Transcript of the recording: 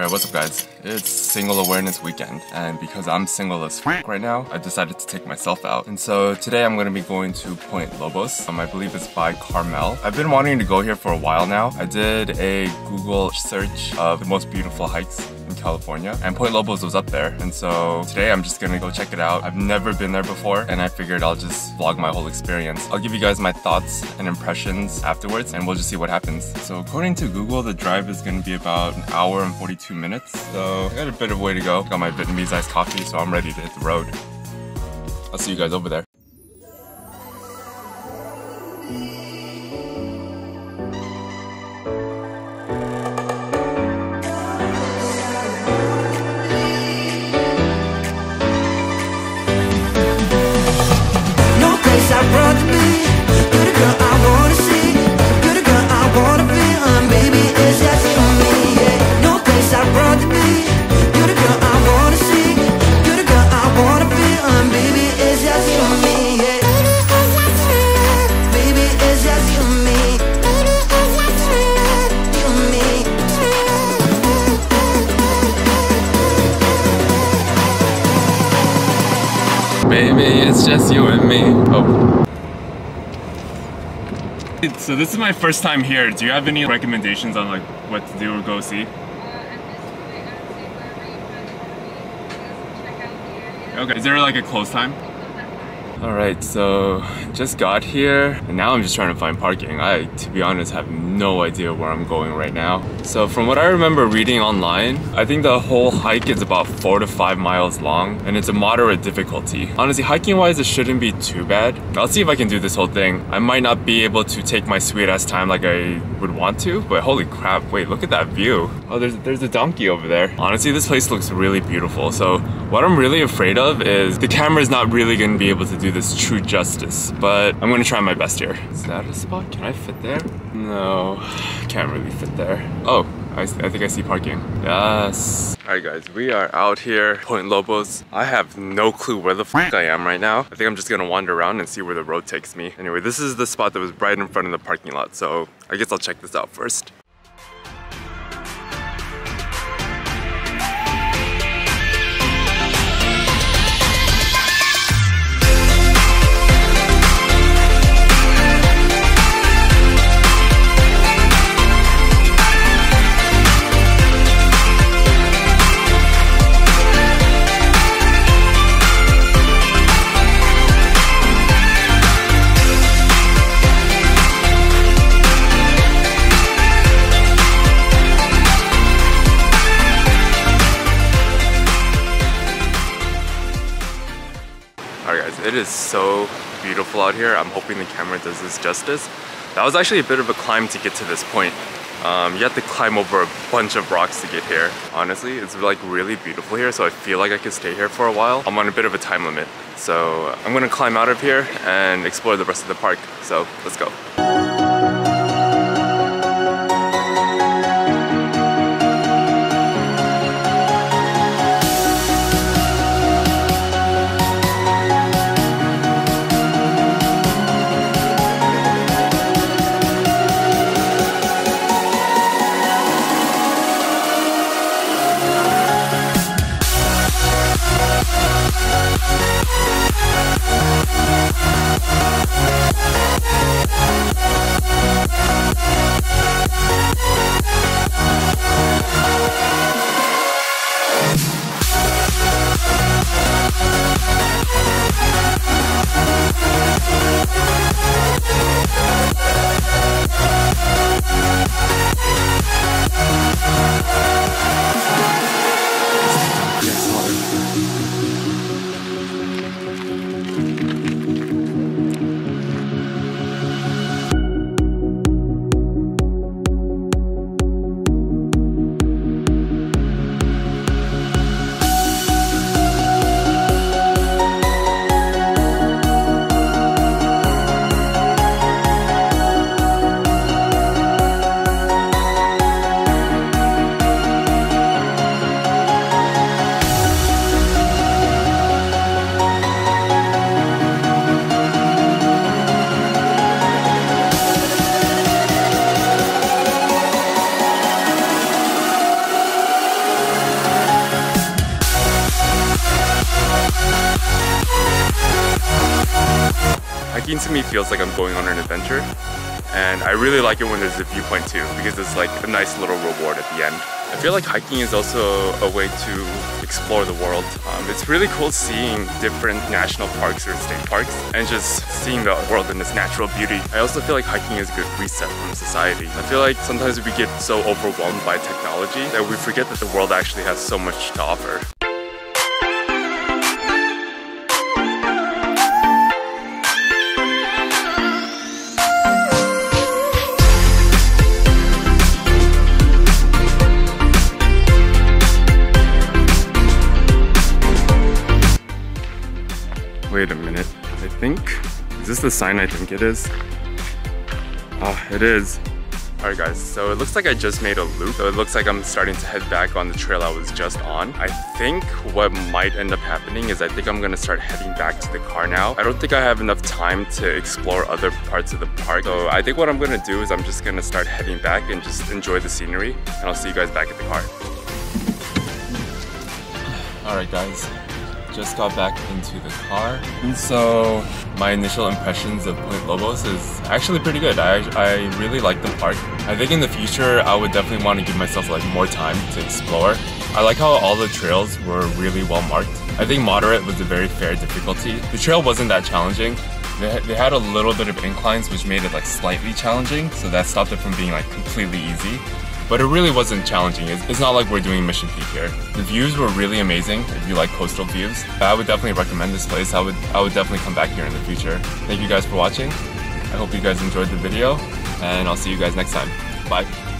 Alright, what's up guys? It's Single Awareness Weekend, and because I'm single as f right now, I decided to take myself out. And so today I'm gonna be going to Point Lobos. Um, I believe it's by Carmel. I've been wanting to go here for a while now. I did a Google search of the most beautiful hikes in California, and Point Lobos was up there. And so today I'm just gonna go check it out. I've never been there before, and I figured I'll just vlog my whole experience. I'll give you guys my thoughts and impressions afterwards, and we'll just see what happens. So according to Google, the drive is gonna be about an hour and 42 minutes. So I got a bit of way to go. Got my Vietnamese iced coffee, so I'm ready to hit the road. I'll see you guys over there. Baby, it's just you and me. Yeah. It's just you and me. Yeah. Baby, it's just you and me. You and me. Baby, it's just you and me. So this is my first time here. Do you have any recommendations on like what to do or go see? Okay. Is there like a close time? Alright, so just got here and now I'm just trying to find parking. I, to be honest, have no idea where I'm going right now. So from what I remember reading online, I think the whole hike is about four to five miles long and it's a moderate difficulty. Honestly, hiking wise, it shouldn't be too bad. I'll see if I can do this whole thing. I might not be able to take my sweet ass time like I would want to, but holy crap, wait, look at that view. Oh, there's, there's a donkey over there. Honestly, this place looks really beautiful. So what I'm really afraid of is the camera is not really gonna be able to do this true justice, but I'm gonna try my best here. Is that a spot? Can I fit there? No, can't really fit there. Oh, I, I think I see parking. Yes. Alright guys, we are out here, Point Lobos. I have no clue where the fuck I am right now. I think I'm just gonna wander around and see where the road takes me. Anyway, this is the spot that was right in front of the parking lot, so I guess I'll check this out first. Alright guys, it is so beautiful out here. I'm hoping the camera does this justice. That was actually a bit of a climb to get to this point. Um, you have to climb over a bunch of rocks to get here. Honestly, it's like really beautiful here, so I feel like I could stay here for a while. I'm on a bit of a time limit. So I'm gonna climb out of here and explore the rest of the park. So let's go. Hiking to me feels like I'm going on an adventure. And I really like it when there's a viewpoint too, because it's like a nice little reward at the end. I feel like hiking is also a way to explore the world. Um, it's really cool seeing different national parks or state parks and just seeing the world in its natural beauty. I also feel like hiking is a good reset from society. I feel like sometimes we get so overwhelmed by technology that we forget that the world actually has so much to offer. Wait a minute. I think, is this the sign I think it is? Oh, it is. Alright guys, so it looks like I just made a loop. So it looks like I'm starting to head back on the trail I was just on. I think what might end up happening is I think I'm gonna start heading back to the car now. I don't think I have enough time to explore other parts of the park. So I think what I'm gonna do is I'm just gonna start heading back and just enjoy the scenery. And I'll see you guys back at the car. Alright guys, just got back into the car. And so my initial impressions of Point Lobos is actually pretty good. I, I really like the park. I think in the future I would definitely want to give myself like more time to explore. I like how all the trails were really well marked. I think moderate was a very fair difficulty. The trail wasn't that challenging. They, they had a little bit of inclines which made it like slightly challenging so that stopped it from being like completely easy but it really wasn't challenging. It's, it's, not like we're doing Mission Peak here. The views were really amazing if you like coastal views. I would definitely recommend this place. I would, I would definitely come back here in the future. Thank you guys for watching. I hope you guys enjoyed the video and I'll see you guys next time. Bye.